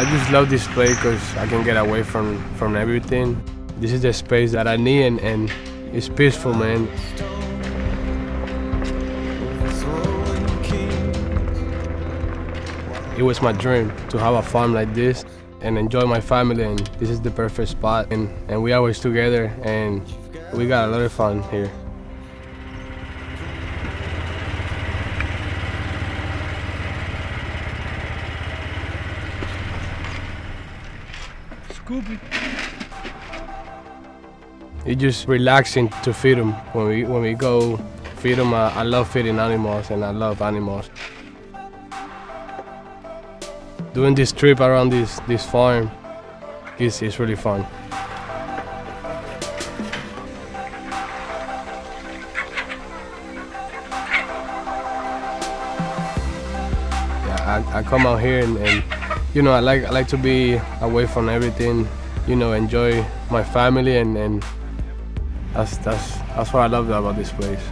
I just love this place because I can get away from, from everything. This is the space that I need and, and it's peaceful, man. It was my dream to have a farm like this and enjoy my family and this is the perfect spot and, and we always together and we got a lot of fun here. Scooby. It's just relaxing to feed them. When we when we go feed them, I, I love feeding animals and I love animals. Doing this trip around this this farm is is really fun. I, I come out here and, and you know I like I like to be away from everything. You know, enjoy my family and, and that's that's that's what I love about this place.